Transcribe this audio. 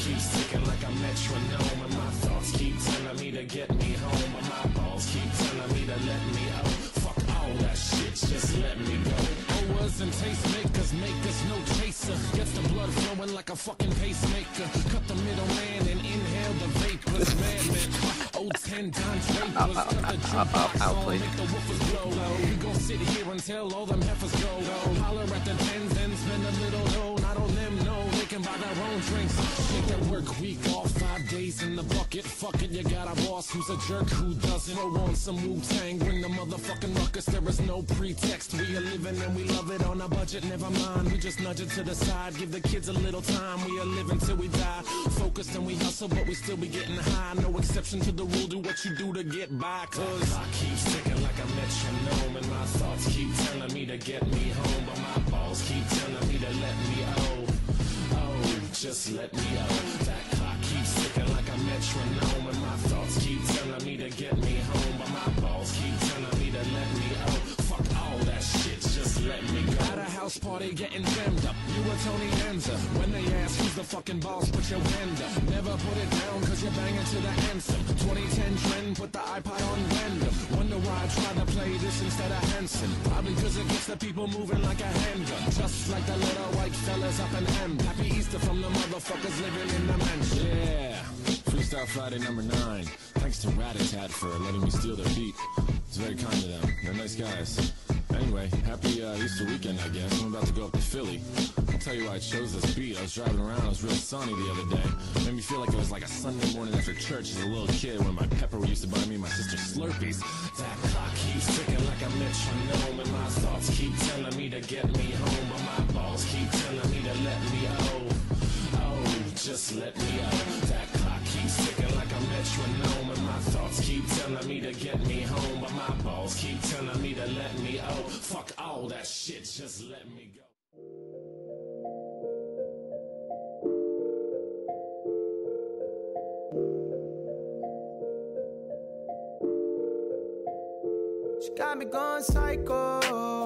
Keeps ticking like a metronome, and my thoughts keep telling me to get me home, but my balls keep telling me to let me oh. Fuck all that shit, just let me go. Owers and tastemakers make us no chaser. Gets the blood flowing like a fucking pacemaker. Cut the middleman and inhale the vapors. Madman, old oh, ten Don Drapers. Cut the jukebox on, make the woofers blow. We gon' sit here until all them heifers go. Holler at the tens and spend a own drinks. Take that work week off, five days in the bucket. Fuck it, you got a boss who's a jerk who doesn't. Throw on some Wu Tang, bring the motherfucking ruckus. There is no pretext. We are living and we love it on a budget. Never mind, we just nudge it to the side. Give the kids a little time. We are living till we die. Focused and we hustle, but we still be getting high. No exception to the rule. Do what you do to get by. Cause I keep ticking like a metronome, and my thoughts keep telling me to get me home. But my let me out. That clock keeps ticking like a metronome, and my thoughts keep telling me to get me home. But my balls keep telling me to let me out. Fuck all that shit, just let me go. At a house party getting jammed up. You were Tony Danza. When they ask who's the fucking boss, put your hand up. Never put it down, cause you're banging to the anthem. 2010 trend, put the iPod on random. Wonder why I tried to play this instead of Hanson. Probably cause it gets the people moving like a handgun. Just like the little white fellas up in M. Happy Easter from the motherfuckers living in the mansion. Yeah. Freestyle Friday number nine. Thanks to Ratatat for letting me steal their beat. It's very kind of them. They're nice guys. Anyway, happy uh, Easter weekend, I guess. I'm about to go up to Philly. I'll tell you why I chose this beat. I was driving around, it was real sunny the other day. Made me feel like it was like a Sunday morning after church as a little kid when my pepper used to buy me and my sister Slurpees. That clock keeps ticking like a metronome, and my thoughts keep telling me to get me home, but my balls keep telling me to let me oh. Oh, just let me oh. That metronome, and my thoughts keep telling me to get me home, but my balls keep telling me to let me oh. Fuck all that shit, just let me go. She got me going psycho.